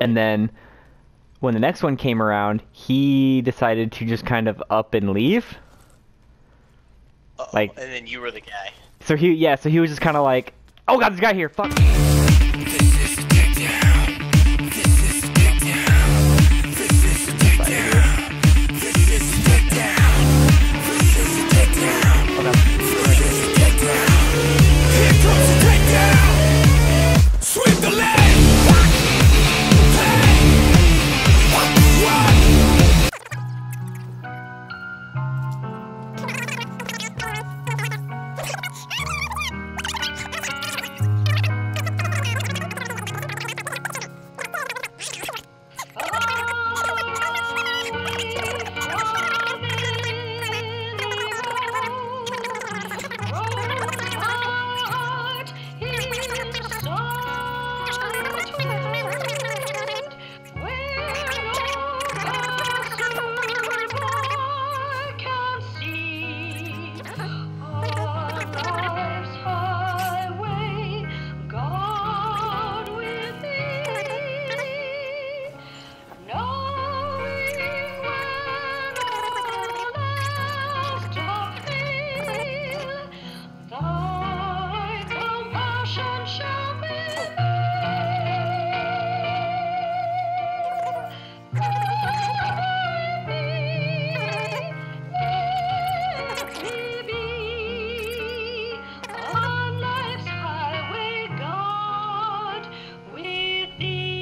And then when the next one came around, he decided to just kind of up and leave. Uh-oh, Like- and then you were the guy. So he, yeah, so he was just kind of like, oh god, this guy here, fuck.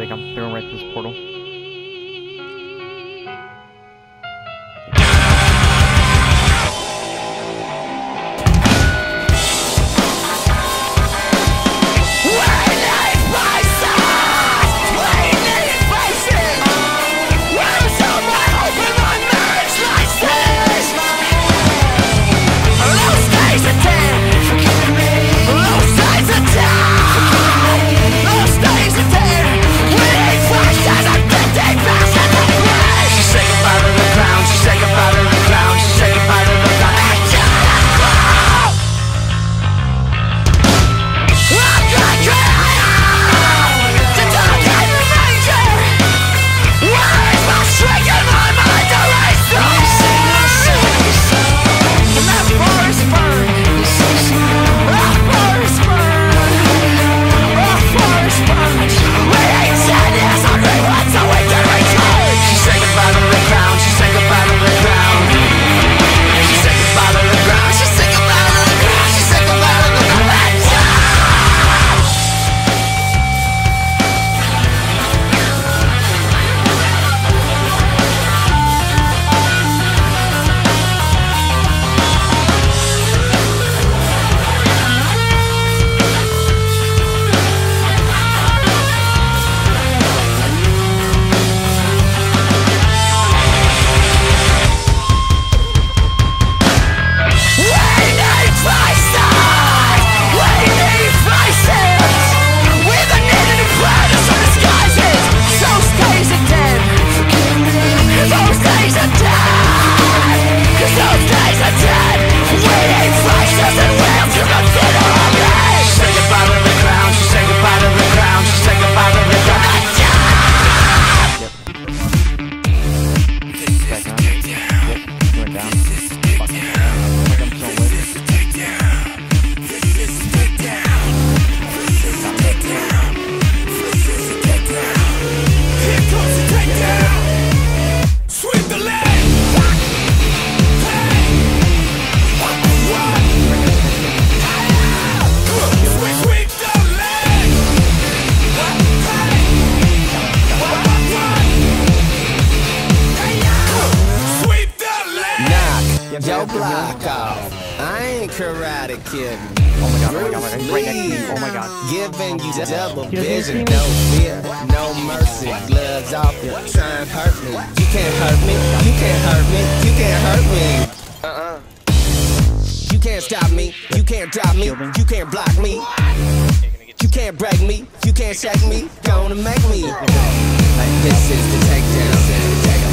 They come. They're going right through this portal. I ain't karate kid. Oh my god, oh my god, oh my god. Right next to me. Oh my god. Giving you double vision, no fear, no mercy. Gloves off, try and hurt me. You can't hurt me. You can't hurt me. You can't hurt me. Uh-uh. You can't stop me. You can't drop me. You can't block me. You can't break me. You can't shake me. Gonna make me. Like This is the takedown.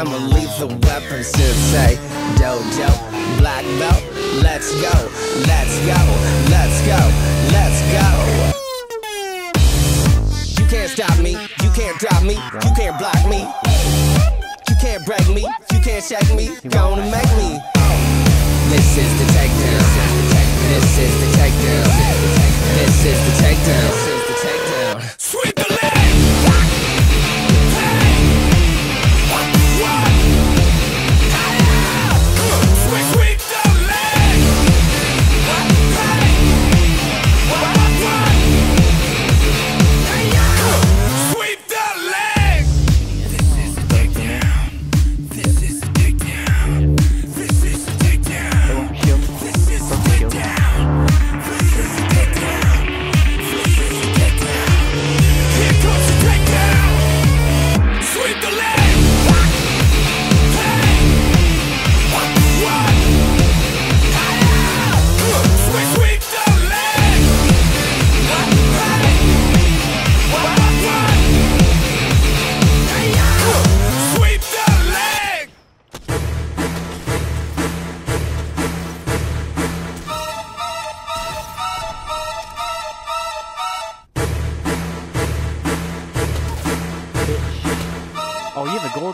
I'm a lethal weapon, sensei. Dojo, black belt. Let's go, let's go, let's go, let's go. You can't stop me, you can't drop me, you can't block me. You can't break me, you can't shake me, gonna make me. This is the takedown. This is the takedown. This is the takedown. This is the takedown. Sweep.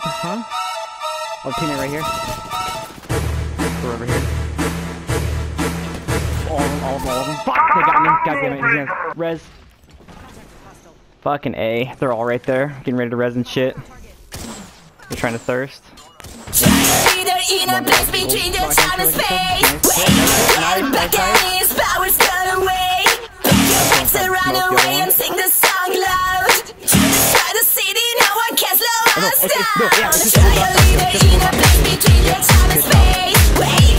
You have a gold, huh? Oh, teammate right here. Go over here. All of them, all of them, all of them. Fuck! They got me. God damn it. He's gonna res. Fucking A. They're all right there. Getting ready to res and shit. They're trying to thirst. Either in a place between the time and space. Wait, back and his powers gone away. Back to run away and sing the song no, okay, no, yeah, it's just between your time and space.